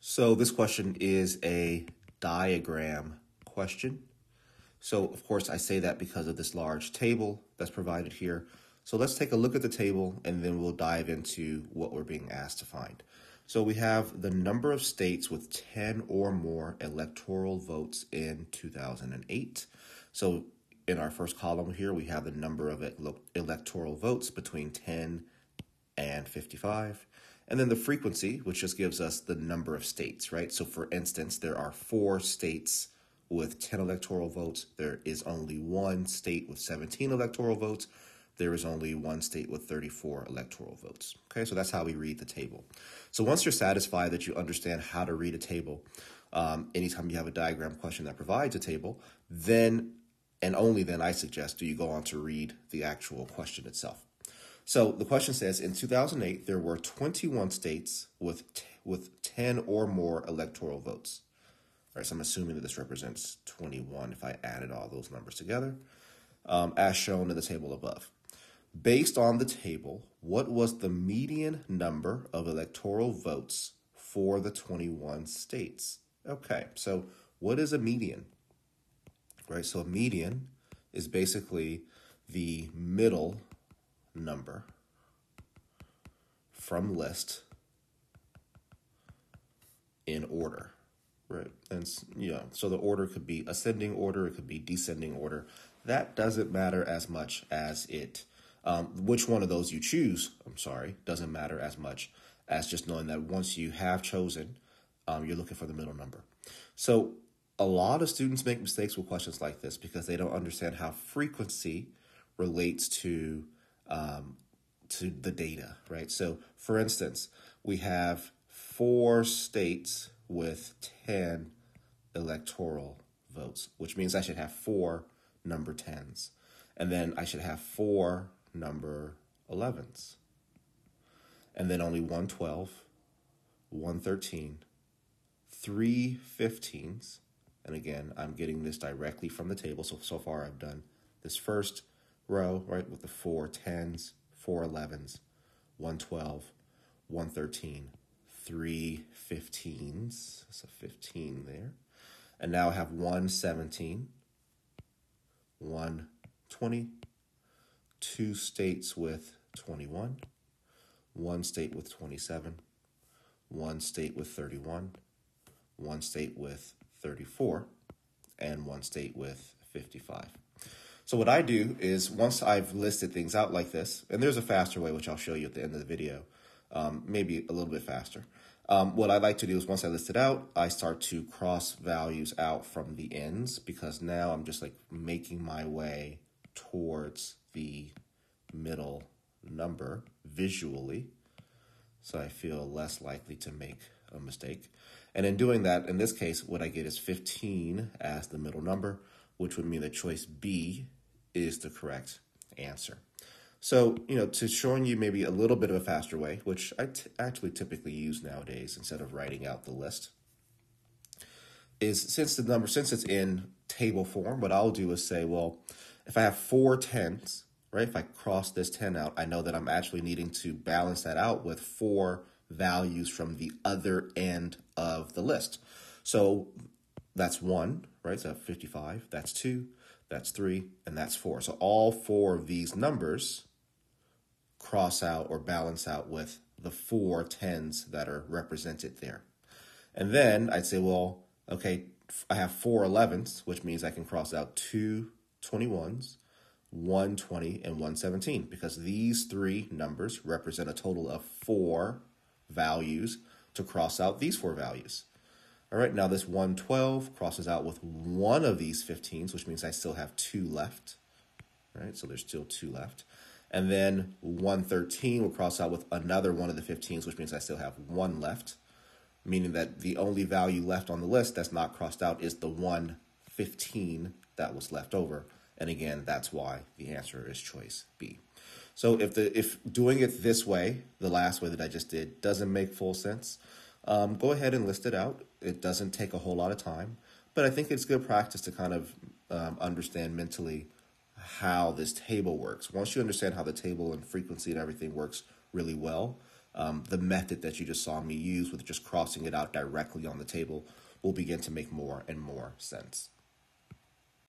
So this question is a diagram question. So of course I say that because of this large table that's provided here. So let's take a look at the table and then we'll dive into what we're being asked to find. So we have the number of states with 10 or more electoral votes in 2008. So in our first column here, we have the number of electoral votes between 10 and 55. And then the frequency, which just gives us the number of states, right? So for instance, there are four states with 10 electoral votes. There is only one state with 17 electoral votes. There is only one state with 34 electoral votes. Okay, so that's how we read the table. So once you're satisfied that you understand how to read a table, um, anytime you have a diagram question that provides a table, then and only then I suggest do you go on to read the actual question itself. So the question says in 2008 there were 21 states with t- with 10 or more electoral votes. All right, so I'm assuming that this represents 21 if I added all those numbers together, um, as shown in the table above. Based on the table, what was the median number of electoral votes for the 21 states? Okay, so what is a median? Right, so a median is basically the middle number from list in order. Right. And yeah, so the order could be ascending order, it could be descending order. That doesn't matter as much as it um, which one of those you choose, I'm sorry, doesn't matter as much as just knowing that once you have chosen, um, you're looking for the middle number. So a lot of students make mistakes with questions like this because they don't understand how frequency relates to um, to the data, right? So, for instance, we have four states with 10 electoral votes, which means I should have four number 10s. And then I should have four number 11s. And then only 112, 113, three 15s. And again, I'm getting this directly from the table. So, so far I've done this first row, right, with the four 10s, four 11s, 112, 113, three 15s. That's a 15 there. And now I have one 17, one 20, two states with 21, one state with 27, one state with 31, one state with 34, and one state with 55. So what I do is once I've listed things out like this, and there's a faster way, which I'll show you at the end of the video, um, maybe a little bit faster. Um, what I like to do is once I list it out, I start to cross values out from the ends because now I'm just like making my way towards the middle number visually. So I feel less likely to make a mistake. And in doing that, in this case, what I get is 15 as the middle number, which would mean that choice B is the correct answer. So, you know, to showing you maybe a little bit of a faster way, which I actually typically use nowadays instead of writing out the list, is since the number, since it's in table form, what I'll do is say, well, if I have four tens, right, if I cross this 10 out, I know that I'm actually needing to balance that out with four values from the other end of the list. So that's one, right? So 55, that's two, that's three, and that's four. So all four of these numbers cross out or balance out with the four tens that are represented there. And then I'd say, well, okay, I have four 11s, which means I can cross out two 21s, 120, and 117 because these three numbers represent a total of four values to cross out these four values. All right, now this 112 crosses out with one of these 15s, which means I still have two left. All right, so there's still two left. And then 113 will cross out with another one of the 15s, which means I still have one left, meaning that the only value left on the list that's not crossed out is the 115 that was left over. And again, that's why the answer is choice B. So if the if doing it this way, the last way that I just did, doesn't make full sense, um, go ahead and list it out. It doesn't take a whole lot of time, but I think it's good practice to kind of um, understand mentally how this table works. Once you understand how the table and frequency and everything works really well, um, the method that you just saw me use with just crossing it out directly on the table will begin to make more and more sense.